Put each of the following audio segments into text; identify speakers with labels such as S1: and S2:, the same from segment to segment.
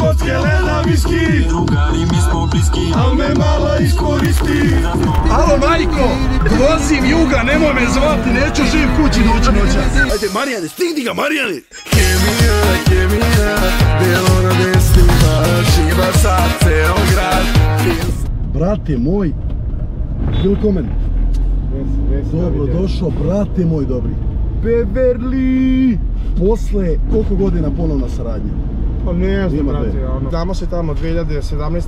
S1: kocke, leda, viski
S2: Drugari mi smo bliski
S1: Al me mala iskoristi
S3: Alo majko, vozim juga, nemoj me zvati, neću živ kući doći noćas. Ajde Marijane, stigni ga Marijane!
S1: Kemija, kemija, bilo na desnima Živa sad ceo grad
S3: Brate moj, willkommen. Dobro došao, brate moj dobri. Beverly! Posle koliko godina ponovna saradnja?
S4: Pa ne znam, brate, ono. Znamo se tamo 2017,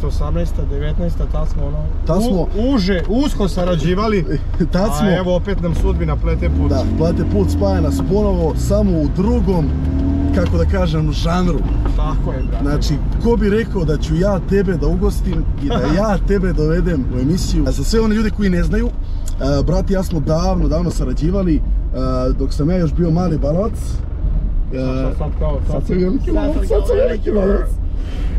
S4: 18, 19, tad smo ono...
S3: Tad smo-
S4: u- uže, usko sarađivali.
S3: Tad smo,
S4: A evo opet nam sudbina plete put.
S3: da, plate put spaja nas ponovo, samo u drugom, kako da kažem, žanru.
S4: Tako je, brate.
S3: Znači, ko bi rekao da ću ja tebe da ugostim i da ja tebe dovedem u emisiju. A za sve one ljude koji ne znaju, uh, brat i ja smo davno, davno sarađivali, uh, dok sam ja još bio mali balovac.
S4: Sad, sad kao,
S3: Sad sam veliki
S4: Sad sam
S3: sad sam veliki balovac.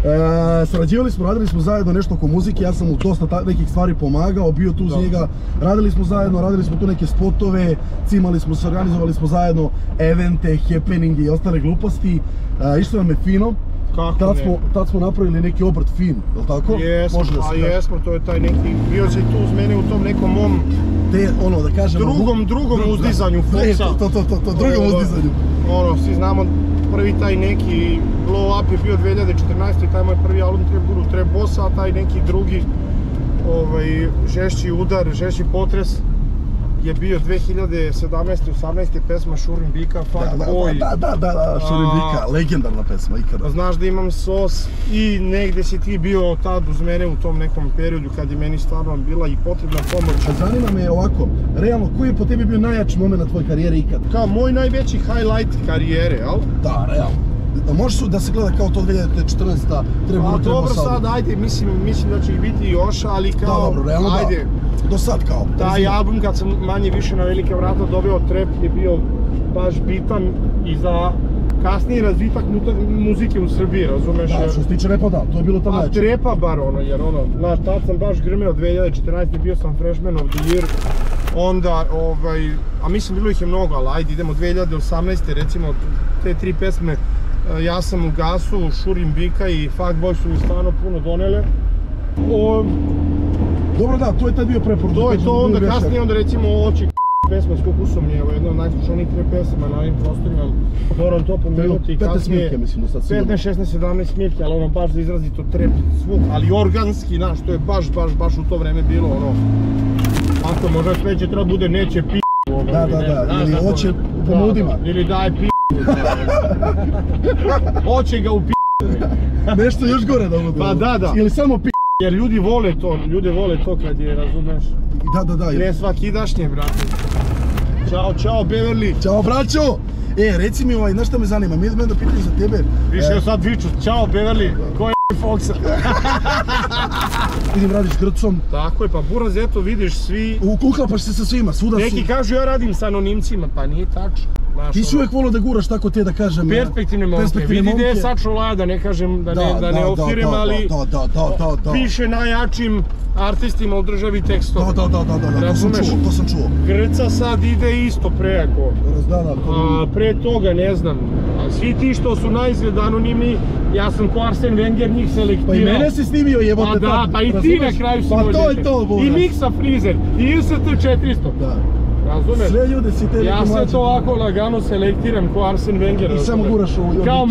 S3: E, sarađivali smo, radili smo zajedno nešto oko muzike, ja sam mu dosta ta- nekih stvari pomagao, bio tu uz njega, radili smo zajedno, radili smo tu neke spotove, cimali smo se, organizovali smo zajedno evente, happeninge i ostale gluposti, e, išlo nam je fino,
S4: Kako
S3: tad smo, tad smo napravili neki obrt fin, jel tako?
S4: Jesmo,
S3: da
S4: pa jesmo, to je taj neki, bio si tu uz mene u tom nekom mom
S3: Te, ono, da kažemo...
S4: drugom, drugom
S3: Dru-
S4: uzdizanju Foxa.
S3: to, to, to, to, drugom uzdizanju.
S4: Ono, svi znamo, prvi taj neki blow up je bio 2014. taj moj prvi album Trap Guru a taj neki drugi ovaj, žešći udar, žešći potres je bio 2017. 18. pesma Šurim Bika, Fuck
S3: Da,
S4: Boy.
S3: da, da, da, da, Šurim
S4: A-
S3: Bika, legendarna pesma ikada.
S4: Znaš da imam sos i negdje si ti bio tad uz mene u tom nekom periodu kad je meni stvarno bila i potrebna pomoć.
S3: A zanima me ovako, realno, koji je po tebi bio najjači moment na tvojoj karijeri ikad?
S4: Kao moj najveći highlight karijere, jel?
S3: Da, realno. Može su da se gleda kao to 2014. treba
S4: A dobro sad, ajde, mislim, mislim da će biti još, ali
S3: Da,
S4: kao,
S3: dobro, realno
S4: ajde.
S3: Do sad kao.
S4: taj album kad sam manje više na velike vrata dobio trap je bio baš bitan i za kasniji razvitak muzike u Srbiji, razumeš?
S3: Da, što se tiče repa da, to je bilo tamo
S4: A trepa bar ono, jer ono, znaš, tad sam baš grmeo 2014. bio sam freshman of the year, onda, ovaj, a mislim bilo ih je mnogo, ali ajde idemo 2018. recimo, te tri pesme, e, ja sam u gasu, Šurim Bika i Fuckboy su mi stvarno puno donele. O,
S3: Dobro da, to je tad bio preporod.
S4: to je to, onda kasnije, onda recimo oči pesma s kukusom je jedna od najslušanijih tre pesama na ovim prostorima, moram to pomenuti.
S3: 15
S4: kasnije-
S3: smirke, mislim da sad sigurno.
S4: 15, 16, 17 smirke, ali ono baš za izrazito trep zvuk, ali organski, znaš, to je baš, baš, baš u to vreme bilo ono, ako možda sledeće treba bude neće pi... Ono,
S3: Da, da, da, ili hoće
S4: ono,
S3: u pomudima.
S4: Ili daj pi... Hoće ga u pi...
S3: Nešto još gore da bude.
S4: Pa da, da.
S3: Ili samo pi...
S4: Jer ljudi vole to, ljude vole to kad je, razumeš,
S3: Da, da, da.
S4: ne svakidašnje, brate. Ćao, čao, Beverly.
S3: Ćao braćo! E, reci mi ovaj, znaš šta me zanima, mi da pitanje za tebe.
S4: Više
S3: E,
S4: sad viču, čao, Beverly, ko je Foxa?
S3: vidim radiš grcom,
S4: Tako je, pa Buraz, eto vidiš svi,
S3: uklapaš se sa svima, svuda su.
S4: neki kažu ja radim sa anonimcima, pa nije tačno.
S3: Ti si
S4: ono,
S3: uvijek volio da guraš tako te da kažem.
S4: Perspektivne momke,
S3: perspektivne
S4: vidi gdje je
S3: momke.
S4: sad šolaja, da ne kažem, da ne, da ne
S3: da,
S4: ofirem,
S3: da,
S4: ali
S3: Da, da, da, da, da.
S4: piše najjačim artistima u državi tekstove.
S3: Da, da, da, da, da, da, to sam čuo, to sam čuo.
S4: Grca sad ide isto preko.
S3: Da, da, to...
S4: A, pre toga ne znam, a svi ti što su najizgled anonimni, ja sam ko Arsen Wenger njih selektirao.
S3: Pa i mene si snimio jebote
S4: Pa da, pa i ti na kraju si
S3: Pa to je to.
S4: I Miksa Freezer, i IST 400.
S3: Da.
S4: Razumeš?
S3: Sve ljude si te
S4: Ja
S3: mlađi.
S4: to ovako lagano selektiram ko Arsen Wenger.
S3: I samo guraš
S4: Kao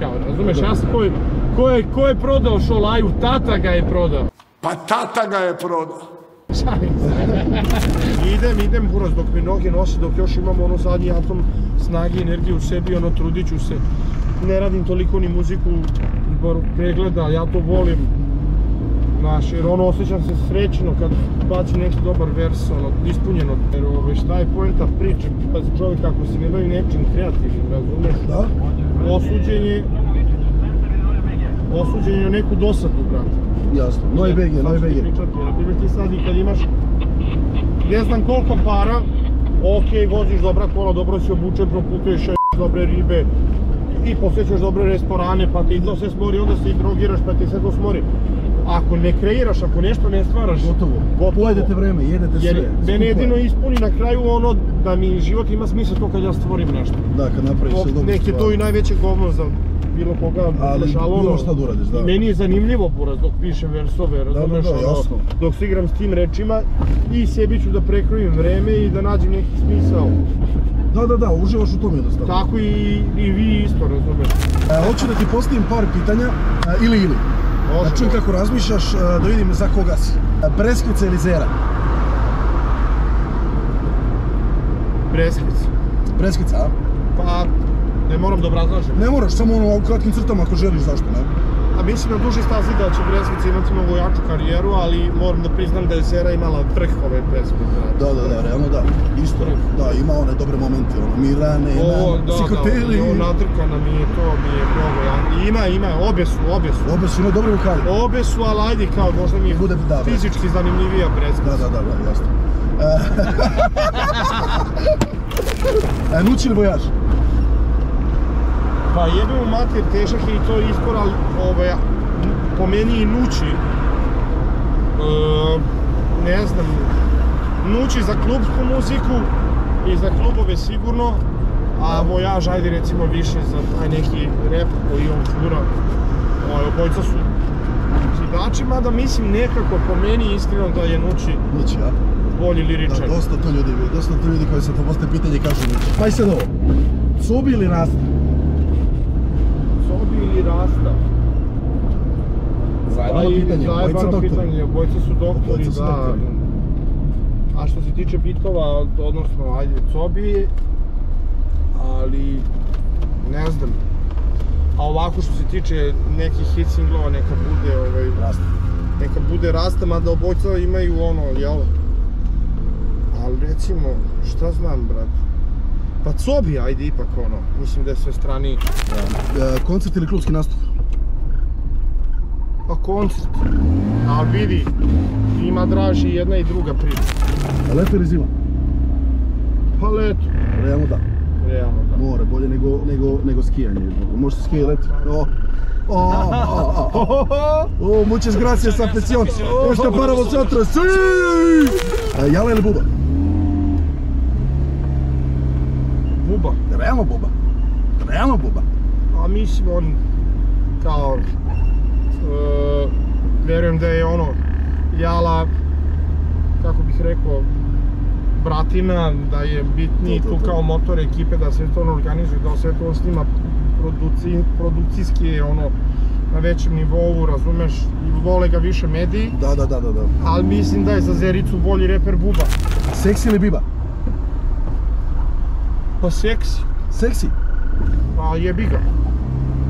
S4: kao, razumeš?
S3: Da.
S4: Ja sam ko je, ko je, ko je prodao Šolaju, tata ga je prodao.
S1: Pa tata ga je prodao
S4: Šalim se. idem, idem buraz dok mi noge nosi, dok još imam ono zadnji atom snage i energije u sebi, ono trudit ću se. Ne radim toliko ni muziku zbog pregleda, ja to volim. Znaš, jer ono osjećam se srećno kad baci neki dobar vers, ono, ispunjeno. Jer ove, šta je poenta priče, pa čovjek ako se ne bavi nečim kreativnim, razumeš?
S3: Da?
S4: Osuđen je, osuđen je na neku dosadu, brate.
S3: Jasno,
S4: Sad
S3: noj
S4: ću ti
S3: bege.
S4: pričati, na primjer ti sad i kad imaš ne znam koliko para, ok, voziš dobra kola, dobro si obučen, proputuješ dobre ribe i posjećaš dobre restorane, pa ti to sve smori, onda se i drogiraš, pa ti sve to smori. Ako ne kreiraš, ako nešto ne stvaraš,
S3: Gotovo.
S4: Gotovo.
S3: Pojedete vreme, jedete sve.
S4: jer mene
S3: je.
S4: jedino ispuni na kraju ono da mi život ima smisla to kad ja stvorim nešto.
S3: Da, kad napraviš
S4: To,
S3: sve dobro
S4: nek je to i najveće govno za bilo koga
S3: Ali bilo
S4: ono,
S3: šta da uradiš, da.
S4: Meni je zanimljivo buraz dok piše versove, razumeš,
S3: da,
S4: ono,
S3: jasno.
S4: dok se igram s tim rečima i sebi ću da prekrojim vreme i da nađem neki smisao.
S3: Da, da, da, uživaš u tom jednostavno.
S4: Tako i, i vi isto, razumeš.
S3: E, hoću da ti postavim par pitanja, e, ili ili.
S4: Može,
S3: Da čujem kako razmišljaš, e, da vidim za koga si. Breskvica ili Zera?
S4: Breskvic.
S3: Breskvica, a?
S4: Pa, ne moram da obrazlažem.
S3: Ne moraš, samo ono u kratkim crtama ako želiš, zašto ne?
S4: A mislim na duži stazi da će Breskvica imati mnogo jaču karijeru, ali moram da priznam da je Zera imala vrh ove.
S3: Da, da, da, realno da, isto. Da, ima one dobre momente, ono, Milane,
S4: O,
S3: na
S4: da, da, natrkana mi je to, mi je mnogo, ja. Ima, ima, obe su, obe su.
S3: Obe su imaju dobre vokale.
S4: Obe su, ali ajde kao možda mi je
S3: Bude, da,
S4: fizički zanimljivija Breskvica.
S3: Da, da, da, da, jasno. E, Nući ili Vojaž?
S4: Pa jebe mu mater, težak je i to izbor, ali ovaj, po meni i Nući, e, ne znam, Nući za klubsku muziku i za klubove sigurno, a Vojaž ajde recimo više za taj neki rap koji on fura. Ovaj, obojca su zidači, mada mislim nekako po meni iskreno da je Nući
S3: Nući, a?
S4: bolji
S3: Da,
S4: liričar.
S3: dosta to ljudi, dosta to ljudi koji se to postaje pitanje kažu Nući. Pa i sad ovo, Cubi ili Rasta?
S4: Ili Rasta?
S3: Zajebano
S4: Pa i
S3: pitanje, obojica
S4: pitanje, obojica su doktori, da.
S3: doktori.
S4: A što se tiče bitova, odnosno, ajde, Cobi, ali, ne znam. A ovako što se tiče nekih hit singlova, neka bude, ovaj,
S3: Rasta.
S4: neka bude Rasta, mada obojica imaju ono, jel? Ali recimo, šta znam, brate? Pa Cobi, ajde, ipak ono, mislim da je sve strani.
S3: E, koncert ili klubski nastup?
S4: Pa koncert. A vidi, ima draži jedna i druga priča.
S3: Leto ili zima?
S4: Pa leto,
S3: Realno da.
S4: realno da.
S3: More, bolje nego, nego, nego skijanje. Može se skije i leti. O, o, muchas gracias, afición. Esto para vosotros. Sí! E, Jala ili Buba?
S4: Buba.
S3: Realno Buba. Realno Buba.
S4: A mislim on kao e, vjerujem da je ono Jala kako bih rekao bratina, da je
S3: To, to,
S4: tu kao motor ekipe, da sve to organizuje, da sve to snima produci, produkcijski ono na većem nivou, razumeš, i vole ga više mediji,
S3: Da, da, da, da, da.
S4: ali mislim da je za Zericu bolji reper Buba.
S3: Seksi ili Biba?
S4: Pa seksi,
S3: Seksi?
S4: pa jebi ga.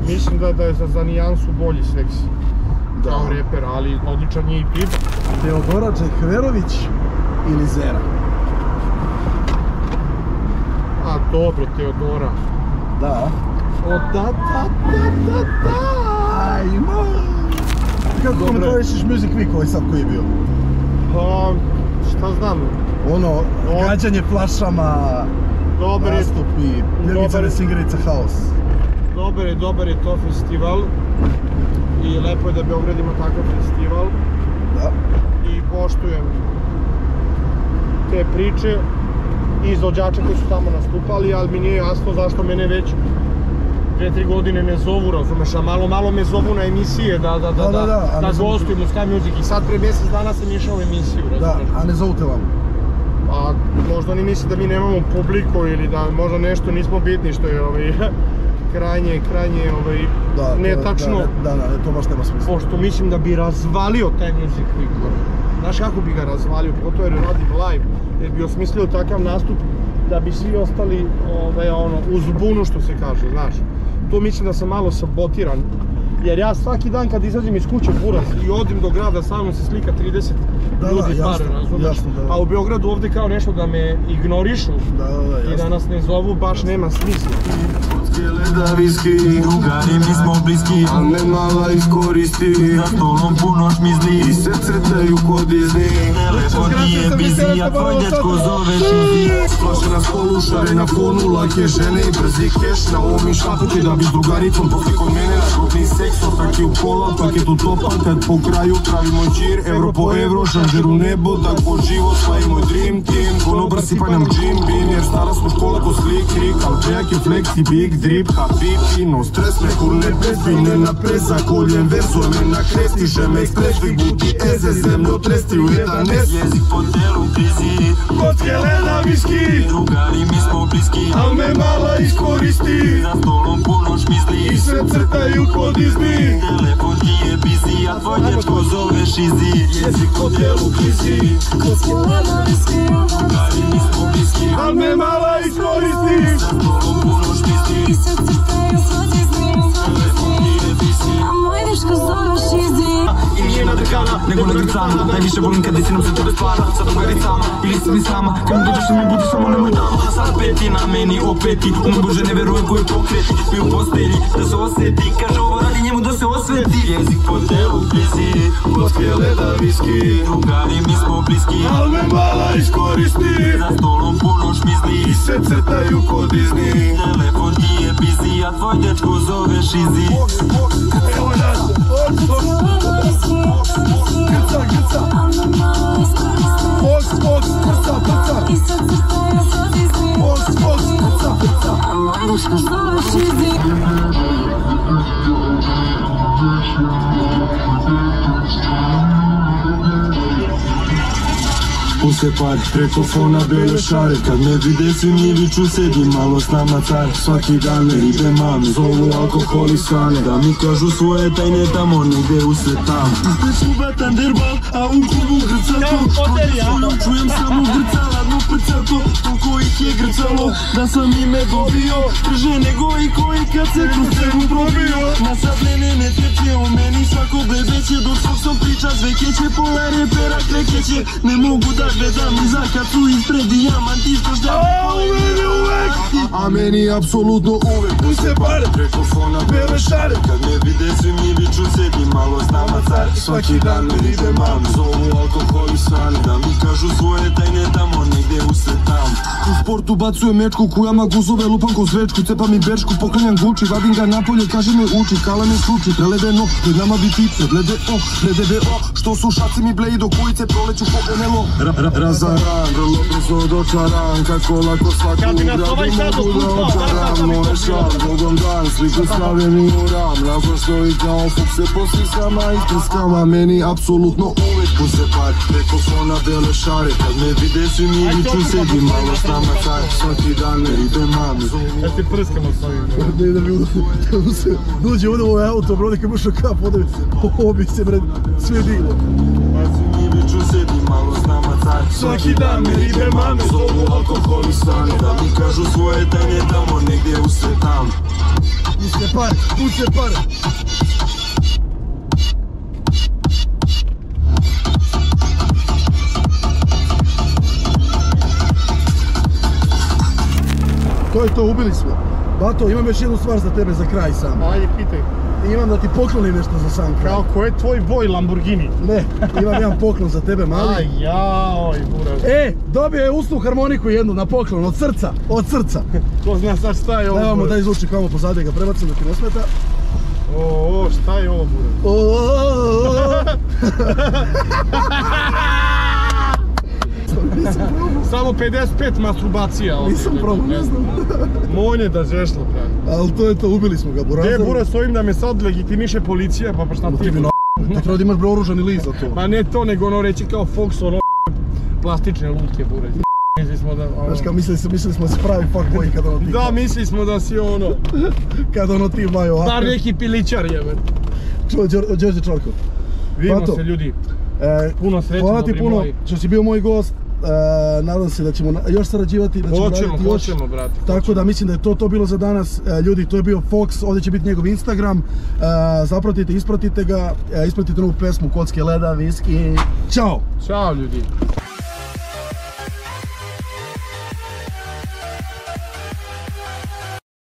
S4: Mislim da, da je za, za nijansu bolji seksi. Kao reper, ali odličan je i Biba.
S3: Teodora Džehverović ili Zera?
S4: A dobro, Teodora.
S3: Da.
S4: O da, da, da, da, da.
S3: Ajmo! Kako
S4: Dobro.
S3: komentarišeš Music Week ovaj sad koji je bio?
S4: Pa, šta znam,
S3: Ono, gađanje flašama,
S4: dobar je,
S3: nastupi, singerica haos.
S4: dobar je, dobar je to festival. I lepo je da Beograd ima takav festival.
S3: Da.
S4: I poštujem te priče i izvođače koji su tamo nastupali, ali mi nije jasno zašto mene već dve, tri godine ne zovu, razumeš, a malo, malo me zovu na emisije da, da, da,
S3: Da, da,
S4: da,
S3: da,
S4: da gostujem u Sky Music i sad pre mjesec dana sam išao u emisiju,
S3: Da,
S4: razumeš.
S3: a ne zovu te vam.
S4: A možda oni misle da mi nemamo publiku ili da možda nešto nismo bitni što je ovaj, krajnje, krajnje ovaj,
S3: Da, to-
S4: netačno.
S3: Da, da, da, to baš nema smisla.
S4: Pošto mislim da bi razvalio taj music ono. Znaš kako bi ga razvalio, pogotovo jer radim live, jer bi osmislio takav nastup da bi svi ostali ovaj, ono, uz bunu što se kaže, znaš. Tu mislim da sam malo sabotiran. Jer ja svaki dan kad izađem iz kuće buraz i odim do grada, sa mnom se slika 30
S3: Da,
S4: ljudi
S3: jasno,
S4: pare,
S3: da.
S4: A u Beogradu ovdje kao nešto da me ignorišu
S3: Da, da,
S4: i da nas ne zovu, baš nema smisla.
S2: Cijele da viski Drugari mi smo bliski. Al me mala iskoristi Za stolom puno šmizli. I se crtaju kod Disney Telefon nije busy A tvoj dečko zove šizi
S1: Flaše na stolu, šare na fonu, lajke žene i brzi keš Na ovom šapući da bi s drugaricom poslije kod mene na grupu
S2: ni seks, ostak je u pola, paket utopan Kad po kraju pravimo džir, euro po euro, šanžer u nebo Tako život, pa i moj dream team Konobar sipanjam Jim Beam, jer stara smo škola ko slik, rik Al Jack je flexi, big drip, habibi No stres, ne kur ne prespi, ne na presa Koljem verso, me na kresti, žem ekspres Vik buti eze, zemljo tresti u jedan nes Jezik po telu, krizi
S3: Kocke leda viski
S2: Drugari, mi smo bliski.
S3: Al me mala iskoristi.
S2: Za stolom puno šmizli
S3: I sve crtaju ko Disney
S2: Telefon ti je busy, a tvoj dečko zove šizi Jezik po telu krizi. Drugari, mi
S5: nagrcana Najviše volim kad si nam se tebe stvara Sa drugaricama ili si mi sama Kad mi dođeš mi budi samo nemoj tamo. Da sad peti na meni opeti Umo bože ne verujem koji pokreti. Mi u postelji da se osjeti Kaže ovo radi njemu da se osveti.
S2: Jezik po telu krizi Kocke leda viski Drugari, mi bliski.
S3: Al me mala iskoristi.
S2: Za stolom puno šmizli.
S3: I sve crtaju ko Disney.
S2: Telefon ti je busy, a tvoj dečko zove šizi
S3: Evo je naša Grca, grca. Fox, Fox, prca, prca Fox, Fox, prca, prca
S2: Puse par preko fona bele šare. Kad me vide svi mi viču sedi malo s nama car. Svaki dan me ribe mam zovu alkoholisane Da mi kažu svoje tajne tamo negde u tam Te šubatan derbal, a u klubu grcato Čujem samo grca, prcato Toliko ih je grcalo da sam ime dobio Brže nego i koji kad se kroz celu probio. Na sad mene ne teče o meni svako gledeće Dok svog sam priča zvekeće Pola repera krekeće Ne mogu da gledam iza kad su ispred dijamanti što žda
S3: A u meni uvek!
S2: A meni apsolutno uvek
S3: Puse pare
S2: Preko fona
S3: Bele šare.
S2: Kad me vide svi mi viču sedi malo s nama car. Svaki dan me ribe mam Zovu alkoholisani Da mi kažu svoje tajne tamo negdje u tam. U sportu bacujem mečku Kujama guzove lupam ko zvečku Cepam i bečku poklanjam guči Vadim ga napolje kaže me uči Kala me sluči Preledeno Pred nama bitice Glede o Glede o Što su šaci mi bleji do kujice Proleću po NLO ra, ra, Razaran Vrlo brzo dočaran Kako lako svaku
S4: bi nas ovaj
S2: mogu da očaram Moje šal Bogom dan Sliku stavim i uram Nakon što i kao fuk se posliskama i prskama Meni apsolutno puse par Preko fona bele šare. Kad me vide svi mi viču sedi malo s nama car Svaki dan me ide mam zovu
S4: Da ti prskamo s ovim.
S3: Ne, da mi da mu se dođe ovdje ovaj auto, brode, kad mušao kap, bi ovo bi se bre sve diglo.
S2: Pa svi sedi malo s nama car
S3: Svaki dan me ribe mame
S2: Zovu alkoholisani Da mi kažu svoje tajne tamo negdje u tam.
S3: Pare, puste pare. To je to, ubili smo. Bato, imam još jednu stvar za tebe za kraj sam.
S4: Ajde, pitaj.
S3: Imam da ti poklonim nešto za sam kraj.
S4: Kao, ko je tvoj boj Lamborghini?
S3: Ne, imam jedan poklon za tebe mali.
S4: Aj, jaoj, buraz.
S3: E, dobio je usnu harmoniku jednu na poklon, od srca, od srca.
S4: Ko zna sad šta je ovo?
S3: Daj vamo,
S4: buraz?
S3: daj zvučnik vamo pozadnje ga prebacim da ti ne smeta.
S4: O, o, šta je ovo, buraz?
S3: O, o, o, o.
S4: Samo 55 masturbacija ovdje.
S3: Nisam probao, ne znam.
S4: Monje da žešlo, brate.
S3: Ali to je to, ubili smo ga, Burazar.
S4: Gdje buraz s ovim da me sad legitimiše policija, pa pa šta ti je?
S3: Ti treba da imaš bre oružani list za to.
S4: Ma ne to, nego ono reći kao Fox, ono plastične lutke, buraz. Mislili smo da... ono-
S3: Znaš kao, mislili, smo- mislili smo da si pravi fuckboy kad ono ti...
S4: Da, mislili smo da si ono,
S3: Kad ono ti maju ovako.
S4: bar neki piličar jebe.
S3: Čuo, Đor- Đorđe Čorko.
S4: Vidimo
S3: Pato.
S4: se ljudi.
S3: E,
S4: Puno sreće,
S3: Hvala ti puno
S4: moji.
S3: što si bio moj gost. E, nadam se da ćemo još sarađivati, da ćemo
S4: Hoćemo,
S3: raditi još.
S4: hoćemo, brate.
S3: Tako da mislim da je to to bilo za danas. E, ljudi, to je bio Fox, ovdje će biti njegov Instagram. E, zapratite, ispratite ga, ispratite novu pesmu Kocke leda, viski. Ćao!
S4: Ćao ljudi.